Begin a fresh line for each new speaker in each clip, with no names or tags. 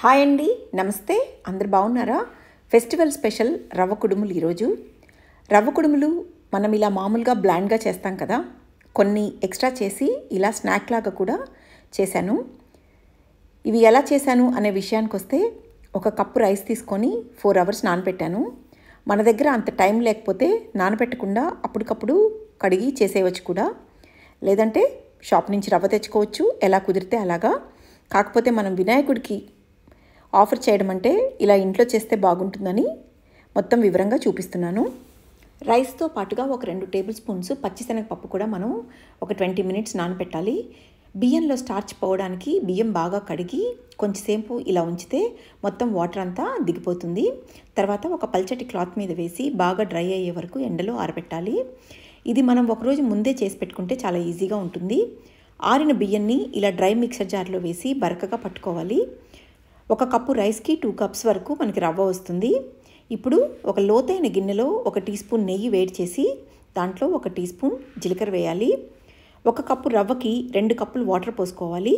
Hi అండి నమస్తే. అందరు బాగున్నారా? ఫెస్టివల్ స్పెషల్ రవ్వ కుడుములు ఈరోజు. రవ్వ కుడుములు మనం ఇలా మామూలుగా బ్లాండ్గా చేస్తాం కదా కొన్ని ఎక్స్ట్రా చేసి ఇలా స్నాక్ లాగా కూడా చేశాను. ఇవి ఎలా చేశాను అనే విషయానికి వస్తే ఒక కప్పు రైస్ తీసుకొని ఫోర్ అవర్స్ నానబెట్టాను మన దగ్గర అంత టైం లేకపోతే నానబెట్టకుండా అప్పటికప్పుడు కడిగి చేసేయవచ్చు కూడా. లేదంటే షాప్ నుంచి రవ్వ తెచ్చుకోవచ్చు ఎలా కుదిరితే అలాగా. కాకపోతే మనం వినాయకుడికి ఆఫర్ చేయడం అంటే ఇలా ఇంట్లో చేస్తే బాగుంటుందని మొత్తం వివరంగా చూపిస్తున్నాను. రైస్తో పాటుగా ఒక రెండు టేబుల్ స్పూన్స్ పచ్చిశనగపప్పు కూడా మనం ఒక ట్వంటీ మినిట్స్ నానబెట్టాలి. బియ్యంలో స్టార్చ్ పోవడానికి బియ్యం బాగా కడిగి కొంచెంసేపు ఇలా ఉంచితే మొత్తం వాటర్ అంతా దిగిపోతుంది. తర్వాత ఒక పల్చటి క్లాత్ మీద వేసి బాగా డ్రై అయ్యే వరకు ఎండలో ఆరబెట్టాలి. ఇది మనం ఒకరోజు ముందే చేసి పెట్టుకుంటే చాలా ఈజీగా ఉంటుంది. ఆరిన బియ్యాన్ని ఇలా డ్రై మిక్సర్ జార్లో వేసి బరకగా పట్టుకోవాలి. ఒక కప్పు రైస్కి టూ కప్స్ వరకు మనకి రవ్వ వస్తుంది. ఇప్పుడు ఒక లోతైన గిన్నెలో ఒక టీ స్పూన్ నెయ్యి వేడి చేసి దాంట్లో ఒక టీ స్పూన్ జీలకర్ర వేయాలి. ఒక కప్పు రవ్వకి రెండు కప్పులు వాటర్ పోసుకోవాలి.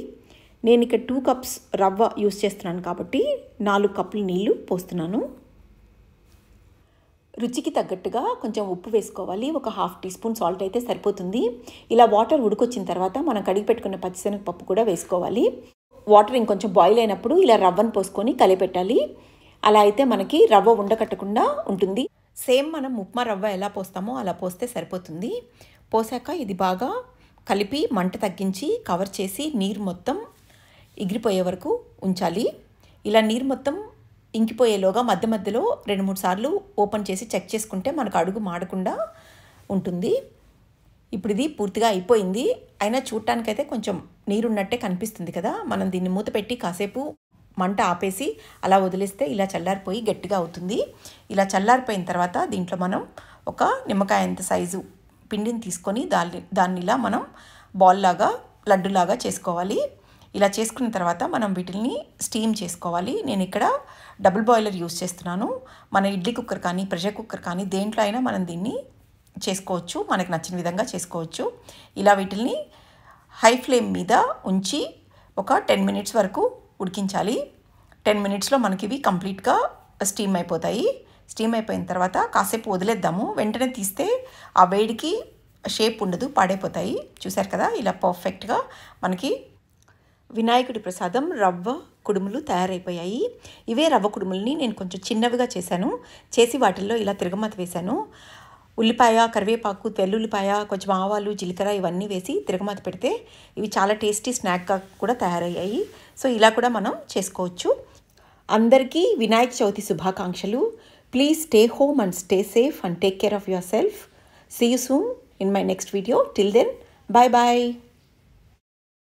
నేను ఇక్కడ టూ కప్స్ రవ్వ యూస్ చేస్తున్నాను కాబట్టి నాలుగు కప్పులు నీళ్ళు పోస్తున్నాను. రుచికి తగ్గట్టుగా కొంచెం ఉప్పు వేసుకోవాలి. ఒక హాఫ్ టీ స్పూన్ సాల్ట్ అయితే సరిపోతుంది. ఇలా వాటర్ ఉడికొచ్చిన తర్వాత మనం కడిగి పెట్టుకున్న పచ్చిశనగపప్పు కూడా వేసుకోవాలి. వాటర్ ఇంకొంచెం బాయిల్ అయినప్పుడు ఇలా రవ్వను పోసుకొని కలిపెట్టాలి. అలా అయితే మనకి రవ్వ ఉండకట్టకుండా ఉంటుంది. సేమ్ మనం ఉప్మా రవ్వ ఎలా పోస్తామో అలా పోస్తే సరిపోతుంది. పోసాక ఇది బాగా కలిపి మంట తగ్గించి కవర్ చేసి నీరు మొత్తం ఎగిరిపోయే వరకు ఉంచాలి. ఇలా నీరు మొత్తం ఇంకిపోయేలోగా మధ్య మధ్యలో రెండు మూడు సార్లు ఓపెన్ చేసి చెక్ చేసుకుంటే మనకు అడుగు మాడకుండా ఉంటుంది. ఇప్పుడు ఇది పూర్తిగా అయిపోయింది. అయినా చూడటానికైతే కొంచెం నీరున్నట్టే కనిపిస్తుంది కదా. మనం దీన్ని మూత పెట్టి కాసేపు మంట ఆపేసి అలా వదిలేస్తే ఇలా చల్లారిపోయి గట్టిగా అవుతుంది. ఇలా చల్లారిపోయిన తర్వాత దీంట్లో మనం ఒక నిమ్మకాయ అంత సైజు పిండిని తీసుకొని దాన్ని దాన్ని ఇలా మనం బాల్ లాగా లడ్డులాగా చేసుకోవాలి. ఇలా చేసుకున్న తర్వాత మనం వీటిని స్టీమ్ చేసుకోవాలి. నేను ఇక్కడ డబుల్ బాయిలర్ యూస్ చేస్తున్నాను. మన ఇడ్లీ కుక్కర్ కానీ ప్రెషర్ కుక్కర్ కానీ దేంట్లో అయినా మనం దీన్ని చేసుకోవచ్చు మనకు నచ్చిన విధంగా చేసుకోవచ్చు. ఇలా వీటిని హై ఫ్లేమ్ మీద ఉంచి ఒక టెన్ మినిట్స్ వరకు ఉడికించాలి. టెన్ మినిట్స్లో మనకి ఇవి కంప్లీట్గా స్టీమ్ అయిపోతాయి. స్టీమ్ అయిపోయిన తర్వాత కాసేపు వదిలేద్దాము. వెంటనే తీస్తే ఆ వేడికి షేప్ ఉండదు పాడైపోతాయి. చూశారు కదా? ఇలా పర్ఫెక్ట్గా మనకి వినాయకుడి ప్రసాదం రవ్వ కుడుములు తయారైపోయాయి. ఇవే రవ్వ కుడుములని నేను కొంచెం చిన్నవిగా చేశాను. చేసి వాటిల్లో ఇలా తిరగమత వేశాను. ఉల్లిపాయ కరివేపాకు తెల్లుల్లిపాయ కొంచెం ఆవాలు జీలకర్ర ఇవన్నీ వేసి తిరగమత పెడితే ఇవి చాలా టేస్టీ స్నాక్గా కూడా తయారయ్యాయి. సో ఇలా కూడా మనం చేసుకోవచ్చు. అందరికీ వినాయక చవితి శుభాకాంక్షలు. Please stay home and stay safe and take care of yourself see you soon in my next video till then bye bye